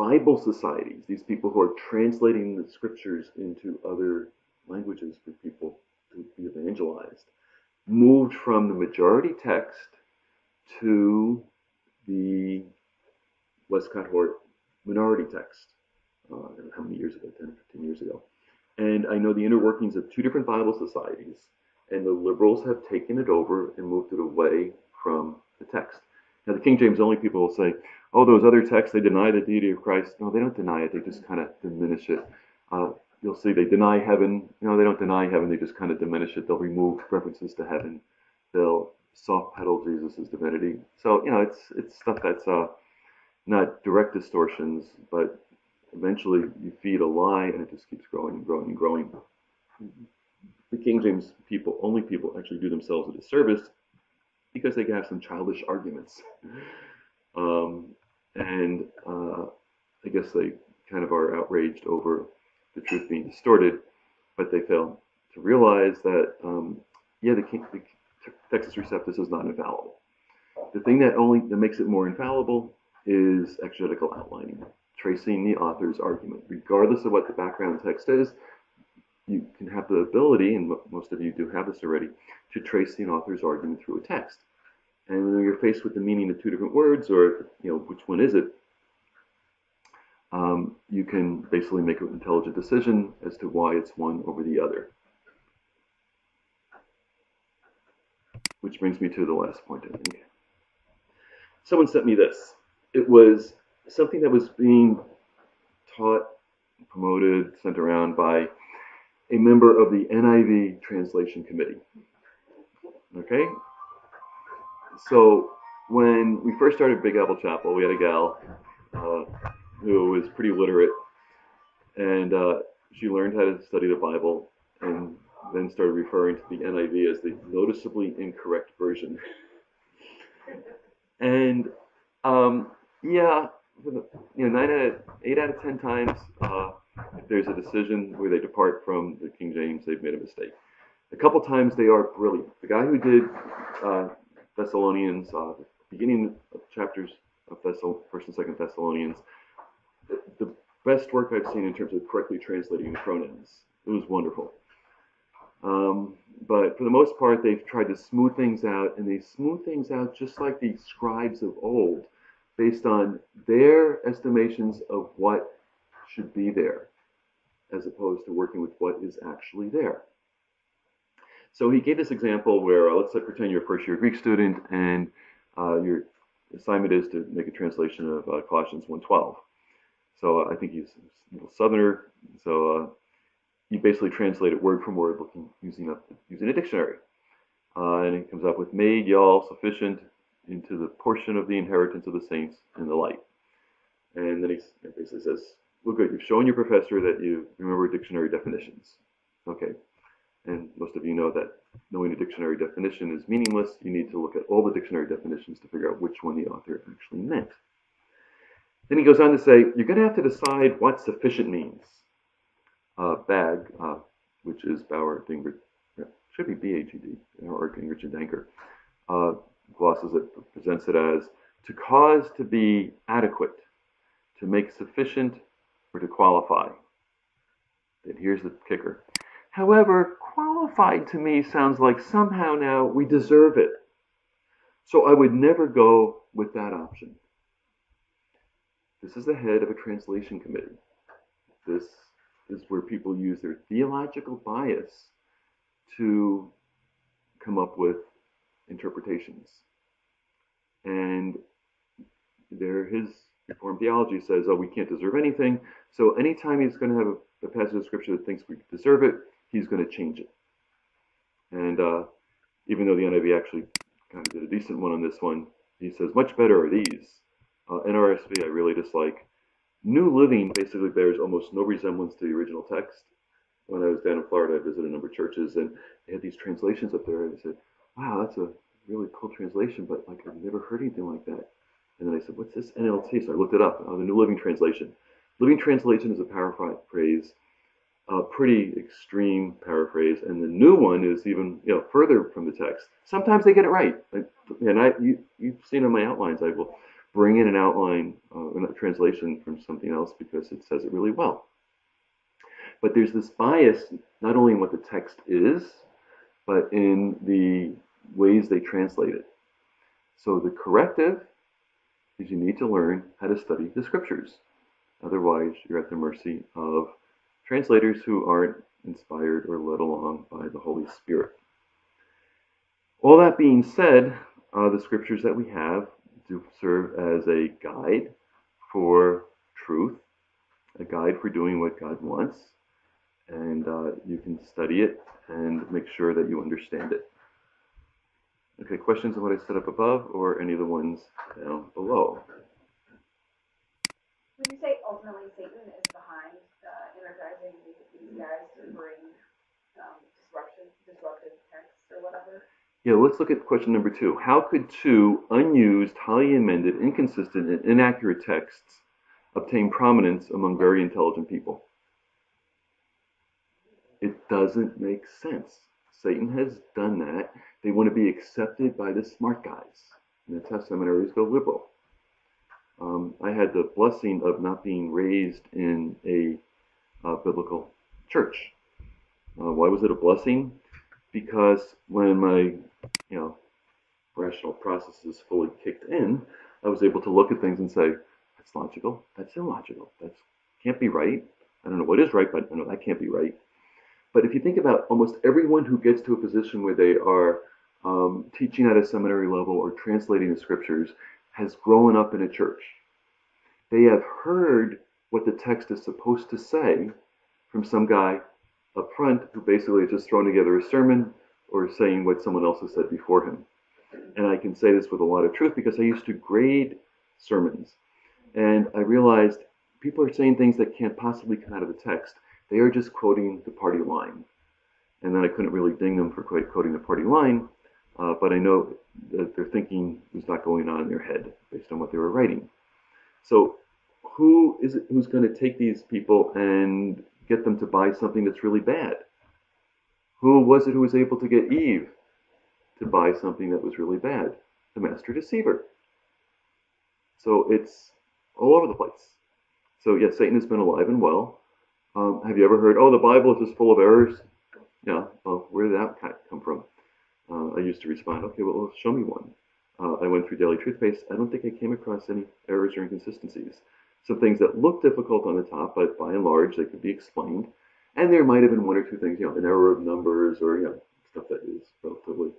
Bible societies, these people who are translating the scriptures into other languages for people to be evangelized, moved from the majority text to the Westcott Hort minority text. Uh, how many years ago? 10 15 years ago. And I know the inner workings of two different Bible societies, and the liberals have taken it over and moved it away from the text. Now, the King James only people will say, oh, those other texts, they deny the deity of Christ. No, they don't deny it. They just kind of diminish it. Uh, you'll see they deny heaven. Know, they don't deny heaven. They just kind of diminish it. They'll remove references to heaven. They'll soft pedal Jesus' divinity. So, you know, it's, it's stuff that's uh, not direct distortions, but eventually you feed a lie and it just keeps growing and growing and growing. The King James people, only people, actually do themselves a disservice because they can have some childish arguments. Um, and uh, I guess they kind of are outraged over the truth being distorted, but they fail to realize that, um, yeah, the, the Textus Receptus is not infallible. The thing that only that makes it more infallible is exegetical outlining, tracing the author's argument. Regardless of what the background text is, you can have the ability, and most of you do have this already, to trace the author's argument through a text. And when you're faced with the meaning of two different words, or you know which one is it, um, you can basically make an intelligent decision as to why it's one over the other. Which brings me to the last point, I think. Someone sent me this. It was something that was being taught, promoted, sent around by a member of the NIV Translation Committee. Okay? So when we first started Big Apple Chapel, we had a gal uh, who was pretty literate, and uh, she learned how to study the Bible and then started referring to the NIV as the noticeably incorrect version. and um, yeah, you know, nine out of eight out of ten times, uh, if there's a decision where they depart from the King James, they've made a mistake. A couple times they are brilliant. The guy who did uh, Thessalonians, uh, beginning of chapters of Thessal- First and Second Thessalonians, the, the best work I've seen in terms of correctly translating pronouns. It was wonderful. Um, but for the most part, they've tried to smooth things out, and they smooth things out just like the scribes of old, based on their estimations of what should be there, as opposed to working with what is actually there. So he gave this example where uh, let's say, pretend you're a first year Greek student and uh, your assignment is to make a translation of uh, Colossians 1:12. So uh, I think he's a little southerner, so uh, you basically translate it word for word, looking using a using a dictionary, uh, and it comes up with made y'all sufficient into the portion of the inheritance of the saints in the light. And then he basically says, "Well, good. You've shown your professor that you remember dictionary definitions. Okay, and most of you know that knowing a dictionary definition is meaningless. You need to look at all the dictionary definitions to figure out which one the author actually meant. Then he goes on to say, you're going to have to decide what sufficient means uh, bag, uh, which is Bauer, Dingert, should be B-A-G-D, or Gingrich and Danker, uh, glosses it, presents it as to cause to be adequate, to make sufficient, or to qualify. And here's the kicker. However, qualified to me sounds like somehow now we deserve it. So I would never go with that option. This is the head of a translation committee. This is where people use their theological bias to come up with interpretations. And there, his Reformed theology says, oh, we can't deserve anything. So anytime he's going to have a, a passage of scripture that thinks we deserve it, he's going to change it. And uh, even though the NIV actually kind of did a decent one on this one, he says, much better are these. Uh, NRSV I really dislike. New Living basically bears almost no resemblance to the original text. When I was down in Florida, I visited a number of churches, and they had these translations up there, and I said, "Wow, that's a really cool translation, but like I've never heard anything like that." And then I said, "What's this NLT?" So I looked it up. Uh, the New Living Translation. Living Translation is a paraphrase, a pretty extreme paraphrase, and the new one is even you know further from the text. Sometimes they get it right, and I you you've seen on my outlines. I will bring in an outline, uh, a translation from something else because it says it really well. But there's this bias not only in what the text is, but in the ways they translate it. So the corrective is you need to learn how to study the scriptures. Otherwise, you're at the mercy of translators who aren't inspired or led along by the Holy Spirit. All that being said, uh, the scriptures that we have do serve as a guide for truth, a guide for doing what God wants, and uh, you can study it and make sure that you understand it. Okay, questions on what I set up above or any of the ones down below? Would you say ultimately Satan is behind uh, energizing these guys to bring um, disruption, disruptive texts or whatever? Yeah, let's look at question number two. How could two unused, highly amended, inconsistent, and inaccurate texts obtain prominence among very intelligent people? It doesn't make sense. Satan has done that. They want to be accepted by the smart guys. And that's how seminaries go liberal. Um, I had the blessing of not being raised in a uh, biblical church. Uh, why was it a blessing? Because when my, you know, rational processes fully kicked in, I was able to look at things and say, that's logical, that's illogical, that can't be right. I don't know what is right, but I know that can't be right. But if you think about almost everyone who gets to a position where they are um, teaching at a seminary level or translating the scriptures has grown up in a church. They have heard what the text is supposed to say from some guy up front who basically just thrown together a sermon or saying what someone else has said before him. And I can say this with a lot of truth because I used to grade sermons and I realized people are saying things that can't possibly come out of the text. They are just quoting the party line. And then I couldn't really ding them for quite quoting the party line, uh, but I know that their thinking was not going on in their head based on what they were writing. So, who is it who's going to take these people and get them to buy something that's really bad? Who was it who was able to get Eve to buy something that was really bad? The master deceiver. So it's all over the place. So yes, Satan has been alive and well. Um, have you ever heard, oh, the Bible is just full of errors? Yeah, well, where did that come from? Uh, I used to respond, okay, well, show me one. Uh, I went through Daily Truth Base. I don't think I came across any errors or inconsistencies. Some things that look difficult on the top, but by and large, they could be explained. And there might have been one or two things, you know, an error of numbers or, you know, stuff that is relatively.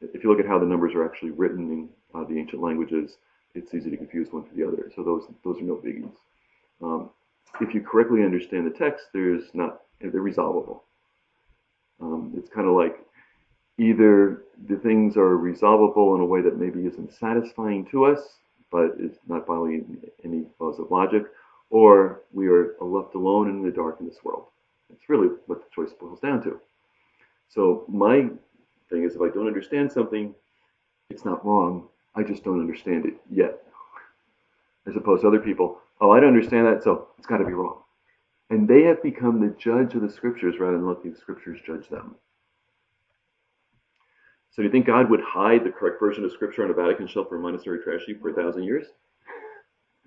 If you look at how the numbers are actually written in uh, the ancient languages, it's easy to confuse one for the other. So those those are no biggies. Um, if you correctly understand the text, there's not they're resolvable. Um, it's kind of like either the things are resolvable in a way that maybe isn't satisfying to us, but is not following any laws of logic, or we are left alone in the dark in this world. It's really what the choice boils down to. So my thing is, if I don't understand something, it's not wrong. I just don't understand it yet. As opposed to other people, oh, I don't understand that, so it's got to be wrong. And they have become the judge of the scriptures rather than letting the scriptures judge them. So do you think God would hide the correct version of scripture on a Vatican shelf for a monastery trash heap for a thousand years?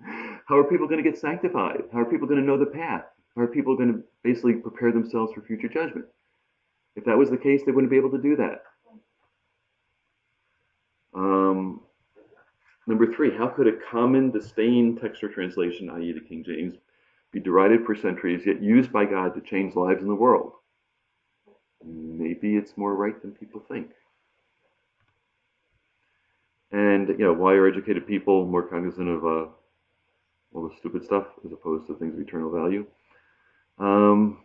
How are people going to get sanctified? How are people going to know the path? How are people going to basically prepare themselves for future judgment? If that was the case, they wouldn't be able to do that. Um, number three, how could a common disdain text or translation, i.e., the King James, be derided for centuries yet used by God to change lives in the world? Maybe it's more right than people think. And you know, why are educated people more cognizant of uh, all the stupid stuff as opposed to things of eternal value? Um,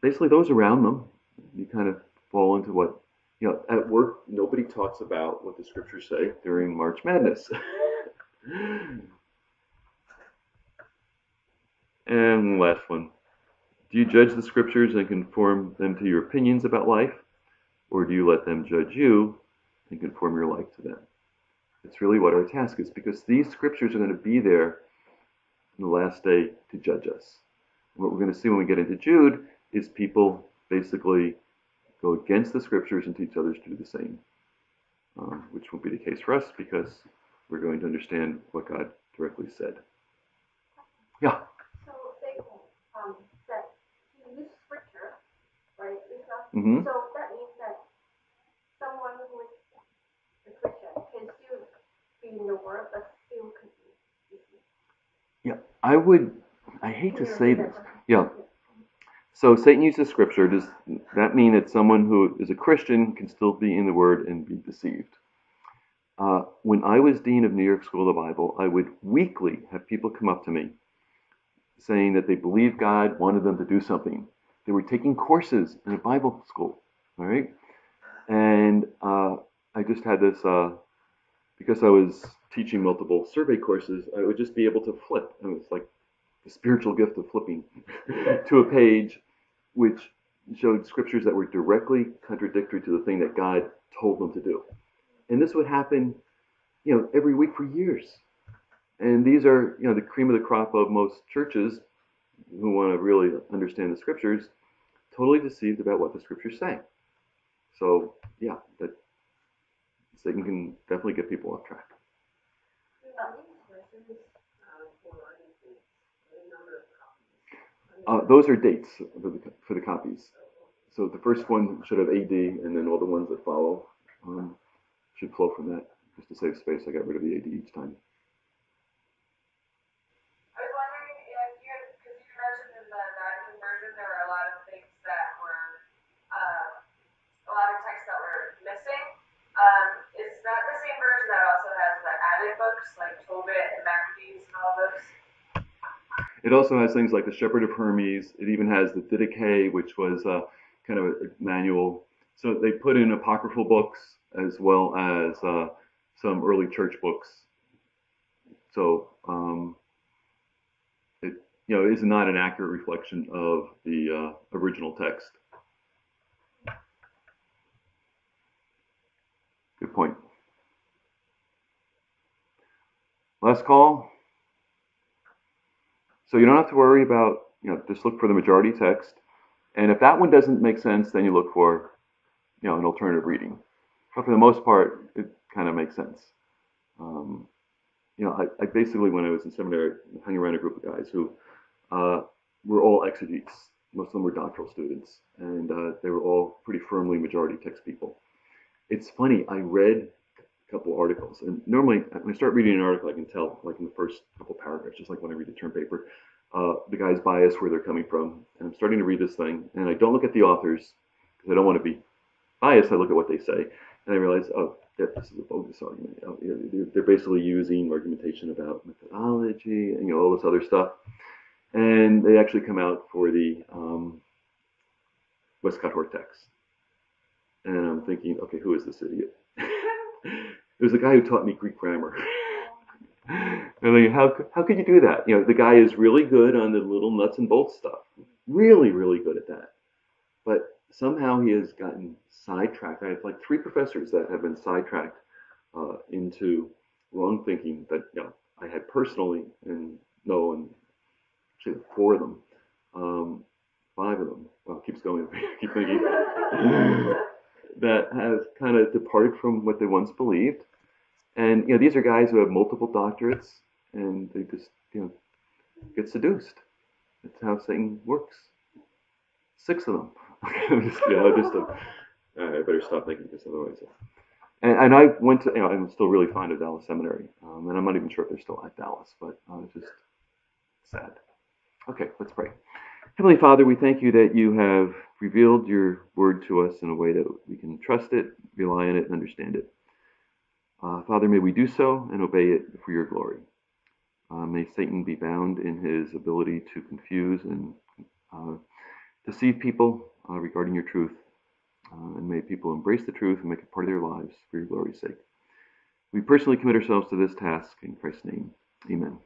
basically, those around them, you kind of fall into what you know, at work, nobody talks about what the scriptures say during March Madness. and last one. Do you judge the scriptures and conform them to your opinions about life? Or do you let them judge you and conform your life to them? It's really what our task is because these scriptures are going to be there in the last day to judge us. what we're going to see when we get into Jude is people basically go against the scriptures and teach others to do the same, um, which won't be the case for us because we're going to understand what God directly said. Yeah. So they um, that he used scripture, right, Mm-hmm. So that means that someone who is a Christian can still be in the world, but still could be. Yeah, I would. I hate to say this. Yeah, so Satan uses scripture. Does that mean that someone who is a Christian can still be in the Word and be deceived? Uh, when I was dean of New York School of the Bible, I would weekly have people come up to me saying that they believed God wanted them to do something. They were taking courses in a Bible school, all right? And uh, I just had this, uh, because I was teaching multiple survey courses, I would just be able to flip. And it was like the spiritual gift of flipping to a page which showed scriptures that were directly contradictory to the thing that God told them to do. And this would happen, you know, every week for years. And these are, you know, the cream of the crop of most churches who want to really understand the scriptures, totally deceived about what the scriptures say. So, yeah, that Satan can definitely get people off track. Uh, those are dates for the, for the copies. So the first one should have AD, and then all the ones that follow um, should flow from that. Just to save space, I got rid of the AD each time. I was wondering if you, because you mentioned in the Vatican version, there were a lot of things that were, uh, a lot of texts that were missing. Um, is that the same version that also has the books, like Tobit and Maccabees and all those? It also has things like the Shepherd of Hermas. It even has the Didache, which was uh, kind of a manual. So they put in apocryphal books as well as uh, some early church books. So um, it you know is not an accurate reflection of the uh, original text. Good point. Last call. So you don't have to worry about, you know, just look for the majority text. And if that one doesn't make sense, then you look for, you know, an alternative reading. But for the most part, it kind of makes sense. Um, you know, I, I basically, when I was in seminary, hung around a group of guys who uh, were all exegetes. Most of them were doctoral students, and uh, they were all pretty firmly majority text people. It's funny, I read couple articles, and normally when I start reading an article, I can tell, like in the first couple paragraphs, just like when I read a term paper, uh, the guy's bias, where they're coming from. And I'm starting to read this thing, and I don't look at the authors because I don't want to be biased. I look at what they say, and I realize, oh, that this is a bogus argument. Oh, they're, they're basically using argumentation about methodology and you know all this other stuff, and they actually come out for the um, Westcott Hort text. And I'm thinking, okay, who is this idiot? it was the guy who taught me Greek grammar. I mean, how how could you do that? You know, the guy is really good on the little nuts and bolts stuff, really, really good at that. But somehow he has gotten sidetracked. I have like three professors that have been sidetracked uh, into wrong thinking that you know I had personally, and no, and actually four of them, um, five of them. Well, keeps going. keep thinking that has kind of departed from what they once believed. And you know, these are guys who have multiple doctorates, and they just you know get seduced. That's how Satan works. Six of them. just, you know, just a, I better stop thinking this otherwise. And, and I went to, you know, I'm still really fond of Dallas Seminary, um, and I'm not even sure if they're still at Dallas, but uh, it's just sad. Okay, let's pray. Heavenly Father, we thank you that you have revealed your word to us in a way that we can trust it, rely on it, and understand it. Uh, Father, may we do so and obey it for your glory. Uh, may Satan be bound in his ability to confuse and uh, deceive people uh, regarding your truth. Uh, and may people embrace the truth and make it part of their lives for your glory's sake. We personally commit ourselves to this task in Christ's name. Amen.